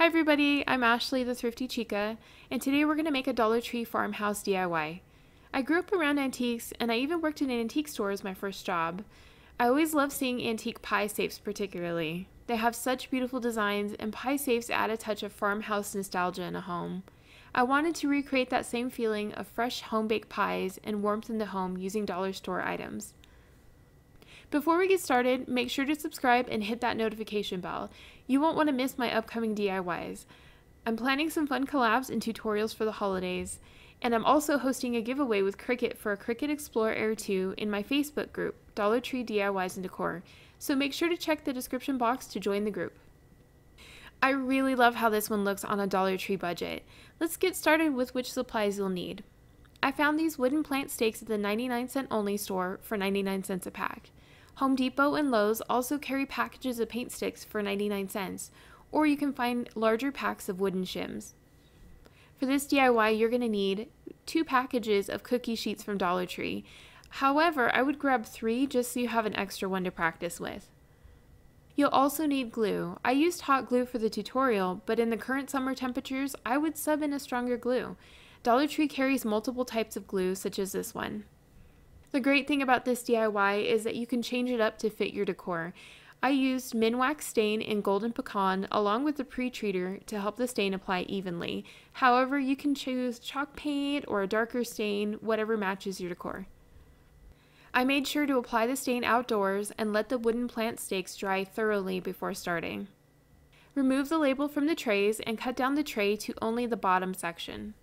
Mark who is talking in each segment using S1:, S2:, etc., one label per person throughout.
S1: Hi everybody, I'm Ashley the Thrifty Chica, and today we're going to make a Dollar Tree farmhouse DIY. I grew up around antiques, and I even worked in an antique store as my first job. I always love seeing antique pie safes particularly. They have such beautiful designs, and pie safes add a touch of farmhouse nostalgia in a home. I wanted to recreate that same feeling of fresh home-baked pies and warmth in the home using dollar store items. Before we get started, make sure to subscribe and hit that notification bell. You won't want to miss my upcoming DIYs. I'm planning some fun collabs and tutorials for the holidays, and I'm also hosting a giveaway with Cricut for a Cricut Explore Air 2 in my Facebook group, Dollar Tree DIYs and Decor, so make sure to check the description box to join the group. I really love how this one looks on a Dollar Tree budget. Let's get started with which supplies you'll need. I found these wooden plant stakes at the 99 cent only store for 99 cents a pack. Home Depot and Lowe's also carry packages of paint sticks for 99 cents, or you can find larger packs of wooden shims. For this DIY, you're going to need two packages of cookie sheets from Dollar Tree. However, I would grab three just so you have an extra one to practice with. You'll also need glue. I used hot glue for the tutorial, but in the current summer temperatures, I would sub in a stronger glue. Dollar Tree carries multiple types of glue, such as this one. The great thing about this DIY is that you can change it up to fit your decor. I used Minwax stain in Golden Pecan along with the pre-treater to help the stain apply evenly. However, you can choose chalk paint or a darker stain, whatever matches your decor. I made sure to apply the stain outdoors and let the wooden plant stakes dry thoroughly before starting. Remove the label from the trays and cut down the tray to only the bottom section.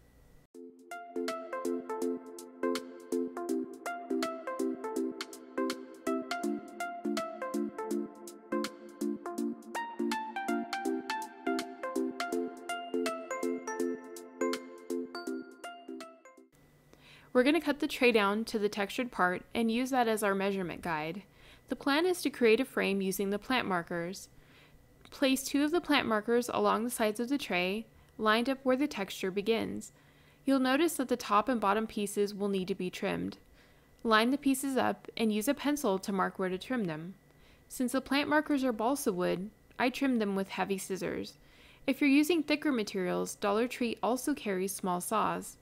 S1: We're going to cut the tray down to the textured part and use that as our measurement guide. The plan is to create a frame using the plant markers. Place two of the plant markers along the sides of the tray, lined up where the texture begins. You'll notice that the top and bottom pieces will need to be trimmed. Line the pieces up and use a pencil to mark where to trim them. Since the plant markers are balsa wood, I trim them with heavy scissors. If you're using thicker materials, Dollar Tree also carries small saws.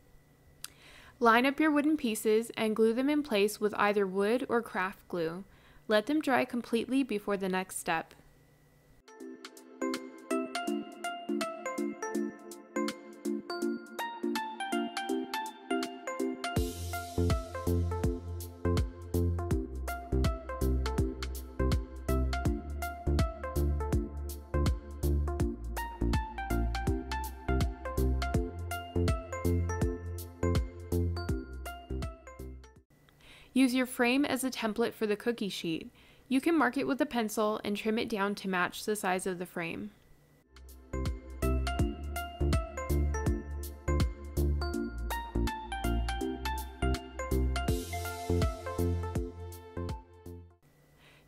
S1: Line up your wooden pieces and glue them in place with either wood or craft glue. Let them dry completely before the next step. Use your frame as a template for the cookie sheet. You can mark it with a pencil and trim it down to match the size of the frame.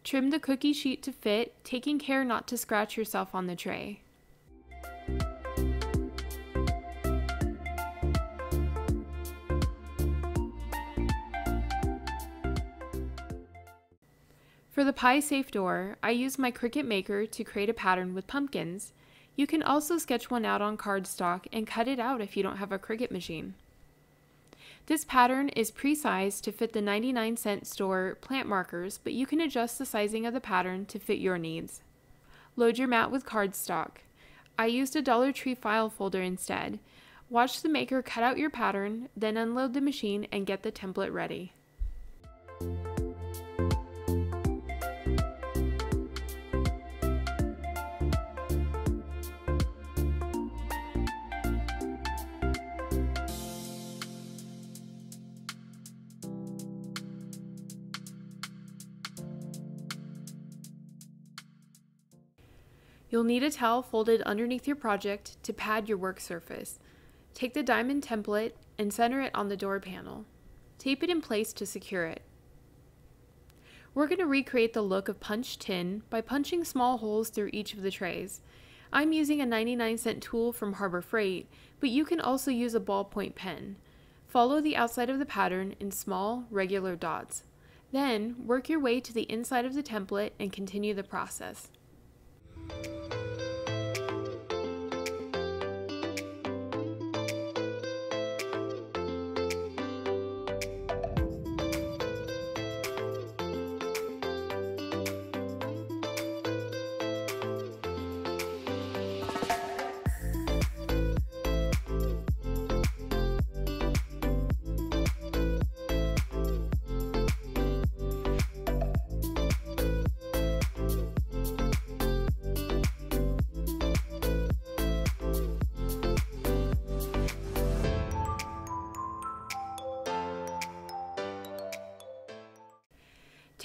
S1: Trim the cookie sheet to fit, taking care not to scratch yourself on the tray. For the pie safe door, I used my Cricut Maker to create a pattern with pumpkins. You can also sketch one out on cardstock and cut it out if you don't have a Cricut machine. This pattern is pre-sized to fit the 99 cent store plant markers, but you can adjust the sizing of the pattern to fit your needs. Load your mat with cardstock. I used a Dollar Tree file folder instead. Watch the maker cut out your pattern, then unload the machine and get the template ready. You'll need a towel folded underneath your project to pad your work surface. Take the diamond template and center it on the door panel. Tape it in place to secure it. We're going to recreate the look of punched tin by punching small holes through each of the trays. I'm using a 99 cent tool from Harbor Freight, but you can also use a ballpoint pen. Follow the outside of the pattern in small, regular dots. Then, work your way to the inside of the template and continue the process.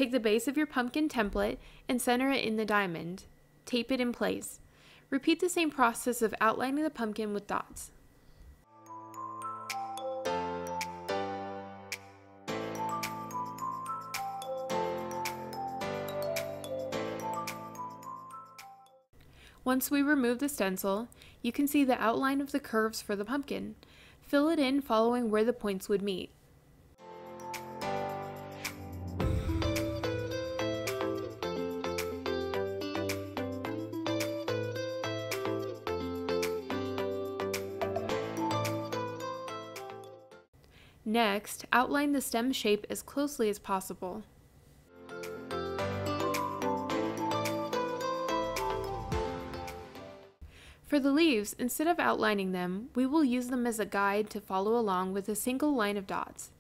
S1: Take the base of your pumpkin template and center it in the diamond. Tape it in place. Repeat the same process of outlining the pumpkin with dots. Once we remove the stencil, you can see the outline of the curves for the pumpkin. Fill it in following where the points would meet. Next, outline the stem shape as closely as possible. For the leaves, instead of outlining them, we will use them as a guide to follow along with a single line of dots.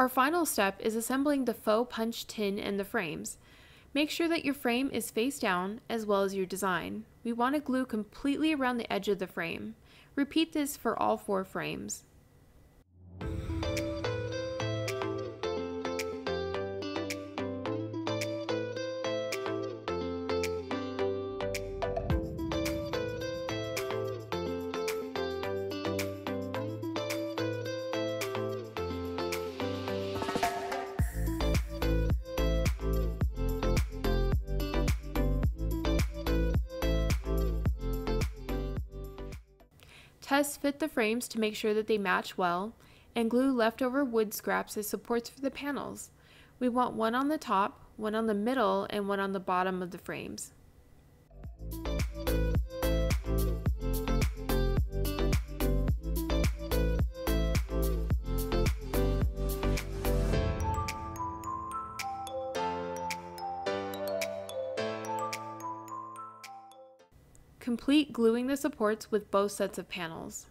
S1: Our final step is assembling the faux punch tin and the frames. Make sure that your frame is face down as well as your design. We want to glue completely around the edge of the frame. Repeat this for all four frames. Test fit the frames to make sure that they match well, and glue leftover wood scraps as supports for the panels. We want one on the top, one on the middle, and one on the bottom of the frames. Complete gluing the supports with both sets of panels.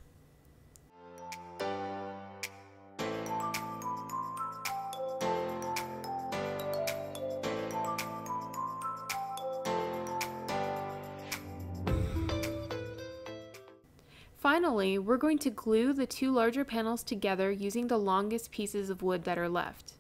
S1: Finally, we're going to glue the two larger panels together using the longest pieces of wood that are left.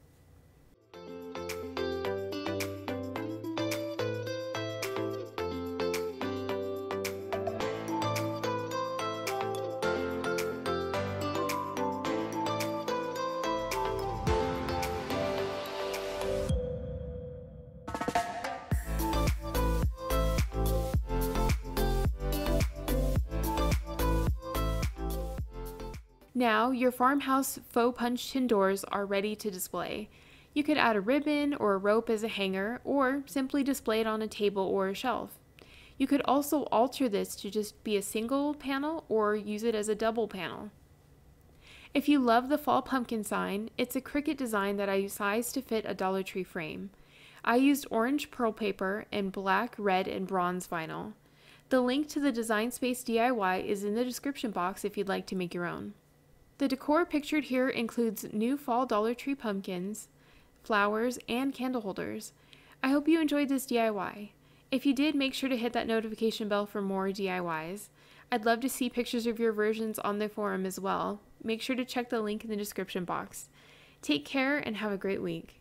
S1: Now, your farmhouse faux punch tin doors are ready to display. You could add a ribbon or a rope as a hanger, or simply display it on a table or a shelf. You could also alter this to just be a single panel or use it as a double panel. If you love the fall pumpkin sign, it's a Cricut design that I sized to fit a Dollar Tree frame. I used orange pearl paper and black, red, and bronze vinyl. The link to the Design Space DIY is in the description box if you'd like to make your own. The decor pictured here includes new fall Dollar Tree pumpkins, flowers, and candle holders. I hope you enjoyed this DIY. If you did, make sure to hit that notification bell for more DIYs. I'd love to see pictures of your versions on the forum as well. Make sure to check the link in the description box. Take care and have a great week.